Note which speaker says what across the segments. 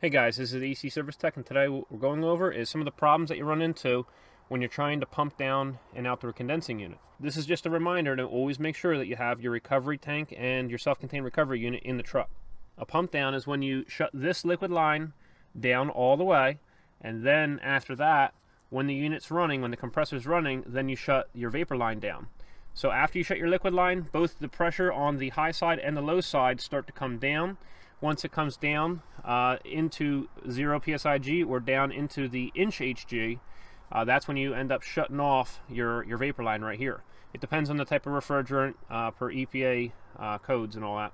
Speaker 1: Hey guys, this is AC Service Tech and today what we're going over is some of the problems that you run into when you're trying to pump down an outdoor condensing unit. This is just a reminder to always make sure that you have your recovery tank and your self-contained recovery unit in the truck. A pump down is when you shut this liquid line down all the way and then after that when the unit's running, when the compressor's running, then you shut your vapor line down. So after you shut your liquid line, both the pressure on the high side and the low side start to come down once it comes down uh, into 0 psig or down into the inch hg, uh, that's when you end up shutting off your, your vapor line right here. It depends on the type of refrigerant uh, per EPA uh, codes and all that.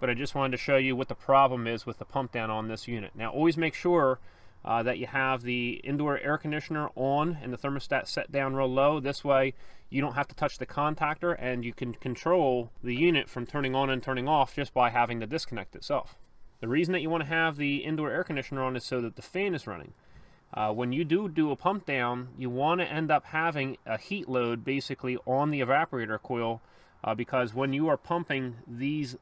Speaker 1: But I just wanted to show you what the problem is with the pump down on this unit. Now always make sure uh, that you have the indoor air conditioner on and the thermostat set down real low. This way you don't have to touch the contactor and you can control the unit from turning on and turning off just by having the disconnect itself. The reason that you want to have the indoor air conditioner on is so that the fan is running. Uh, when you do do a pump down, you want to end up having a heat load basically on the evaporator coil uh, because when you are pumping these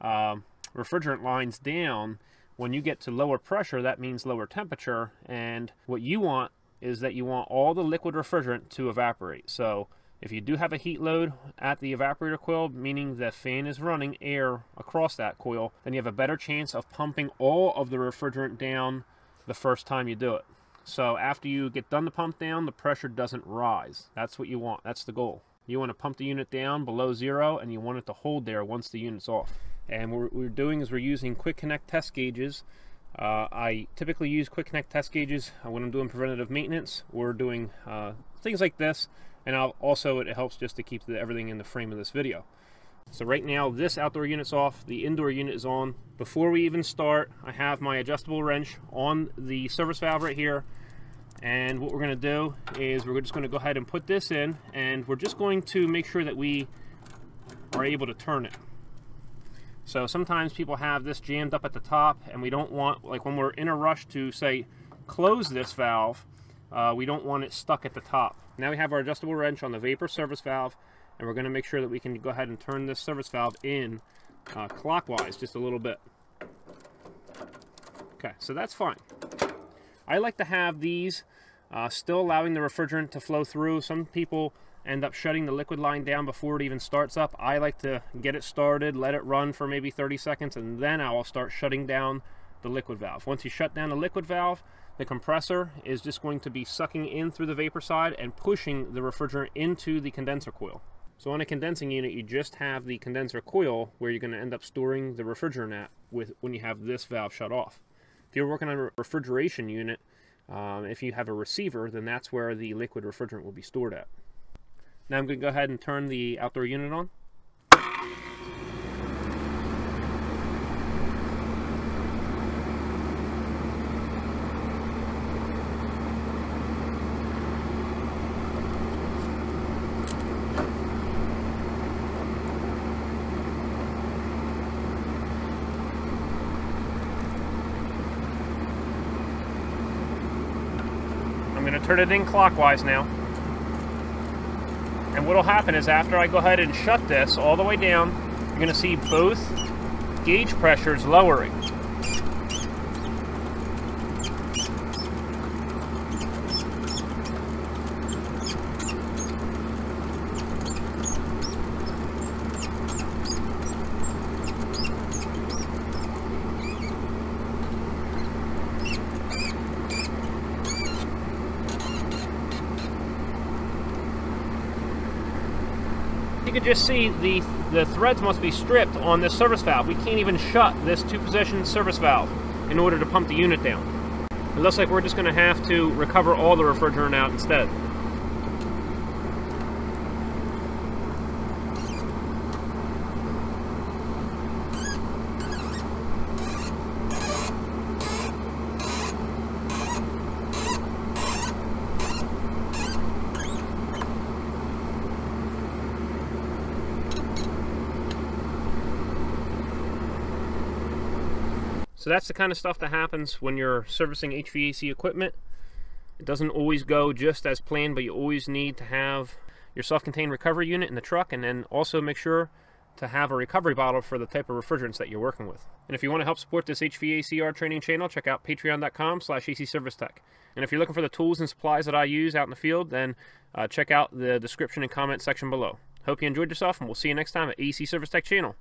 Speaker 1: uh, refrigerant lines down, when you get to lower pressure, that means lower temperature. And what you want is that you want all the liquid refrigerant to evaporate. So if you do have a heat load at the evaporator coil, meaning the fan is running air across that coil, then you have a better chance of pumping all of the refrigerant down the first time you do it. So after you get done the pump down, the pressure doesn't rise. That's what you want. That's the goal. You want to pump the unit down below zero and you want it to hold there once the unit's off. And what we're doing is we're using quick connect test gauges. Uh, I typically use quick connect test gauges when I'm doing preventative maintenance or doing uh, things like this. And I'll, also it helps just to keep the, everything in the frame of this video. So right now this outdoor unit's off, the indoor unit is on. Before we even start, I have my adjustable wrench on the service valve right here. And what we're gonna do is we're just gonna go ahead and put this in and we're just going to make sure that we are able to turn it. So sometimes people have this jammed up at the top and we don't want, like when we're in a rush to say, close this valve, uh, we don't want it stuck at the top. Now we have our adjustable wrench on the vapor service valve and we're going to make sure that we can go ahead and turn this service valve in uh, clockwise just a little bit. Okay, so that's fine. I like to have these uh, still allowing the refrigerant to flow through. Some people end up shutting the liquid line down before it even starts up. I like to get it started, let it run for maybe 30 seconds, and then I will start shutting down the liquid valve. Once you shut down the liquid valve, the compressor is just going to be sucking in through the vapor side and pushing the refrigerant into the condenser coil. So on a condensing unit, you just have the condenser coil where you're going to end up storing the refrigerant at with when you have this valve shut off. If you're working on a refrigeration unit, um, if you have a receiver, then that's where the liquid refrigerant will be stored at. Now I'm going to go ahead and turn the outdoor unit on. I'm going to turn it in clockwise now. And what will happen is after I go ahead and shut this all the way down, you're to see both gauge pressures lowering. Can just see the, the threads must be stripped on this service valve. We can't even shut this two-position service valve in order to pump the unit down. It looks like we're just going to have to recover all the refrigerant out instead. So that's the kind of stuff that happens when you're servicing HVAC equipment. It doesn't always go just as planned, but you always need to have your self-contained recovery unit in the truck and then also make sure to have a recovery bottle for the type of refrigerants that you're working with. And if you want to help support this HVACR training channel, check out patreon.com slash acservicetech. And if you're looking for the tools and supplies that I use out in the field, then uh, check out the description and comment section below. Hope you enjoyed yourself, and we'll see you next time at AC Service Tech channel.